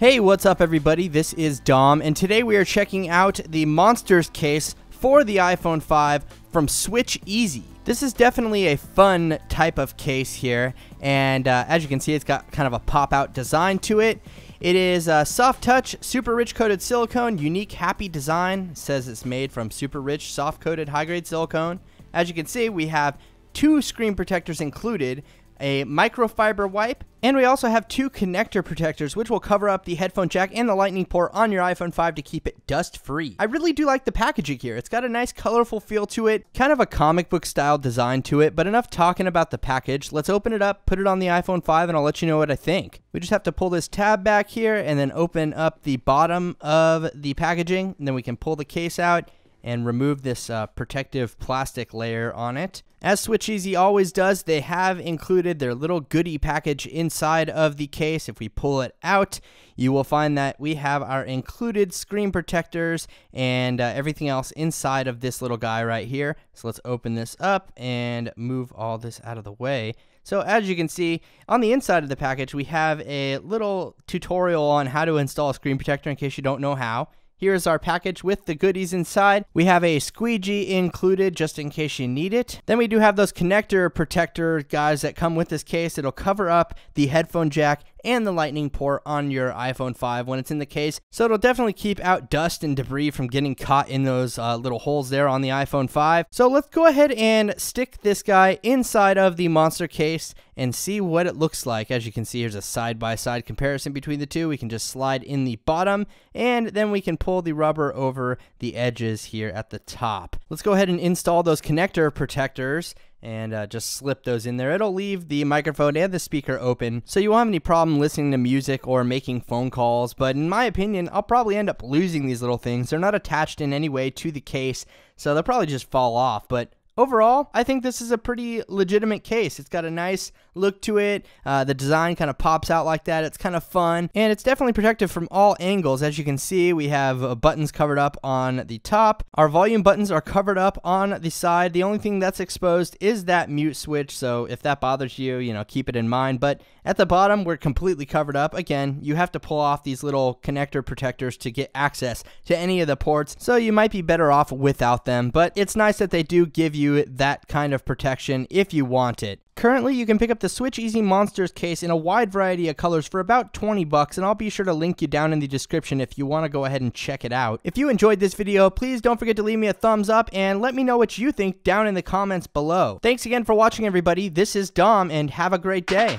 Hey, what's up everybody? This is Dom, and today we are checking out the Monsters case for the iPhone 5 from Switch Easy. This is definitely a fun type of case here, and uh, as you can see, it's got kind of a pop-out design to it. It is a soft touch, super rich coated silicone, unique happy design. It says it's made from super rich, soft coated, high grade silicone. As you can see, we have two screen protectors included, a microfiber wipe, and we also have two connector protectors which will cover up the headphone jack and the lightning port on your iPhone 5 to keep it dust free. I really do like the packaging here. It's got a nice colorful feel to it, kind of a comic book style design to it, but enough talking about the package. Let's open it up, put it on the iPhone 5, and I'll let you know what I think. We just have to pull this tab back here and then open up the bottom of the packaging, and then we can pull the case out and remove this uh, protective plastic layer on it. As Switch Easy always does, they have included their little goodie package inside of the case. If we pull it out, you will find that we have our included screen protectors and uh, everything else inside of this little guy right here. So let's open this up and move all this out of the way. So as you can see, on the inside of the package, we have a little tutorial on how to install a screen protector in case you don't know how. Here's our package with the goodies inside. We have a squeegee included just in case you need it. Then we do have those connector protector guys that come with this case. It'll cover up the headphone jack and the lightning port on your iPhone 5 when it's in the case. So it'll definitely keep out dust and debris from getting caught in those uh, little holes there on the iPhone 5. So let's go ahead and stick this guy inside of the monster case and see what it looks like. As you can see, here's a side-by-side -side comparison between the two. We can just slide in the bottom and then we can pull the rubber over the edges here at the top. Let's go ahead and install those connector protectors and uh, just slip those in there. It'll leave the microphone and the speaker open, so you won't have any problem listening to music or making phone calls. But in my opinion, I'll probably end up losing these little things. They're not attached in any way to the case, so they'll probably just fall off. But overall, I think this is a pretty legitimate case. It's got a nice look to it. Uh, the design kind of pops out like that. It's kind of fun, and it's definitely protected from all angles. As you can see, we have uh, buttons covered up on the top. Our volume buttons are covered up on the side. The only thing that's exposed is that mute switch, so if that bothers you, you know, keep it in mind. But at the bottom, we're completely covered up. Again, you have to pull off these little connector protectors to get access to any of the ports, so you might be better off without them, but it's nice that they do give you that kind of protection if you want it. Currently, you can pick up the Switch Easy Monsters case in a wide variety of colors for about 20 bucks, and I'll be sure to link you down in the description if you want to go ahead and check it out. If you enjoyed this video, please don't forget to leave me a thumbs up and let me know what you think down in the comments below. Thanks again for watching, everybody. This is Dom, and have a great day.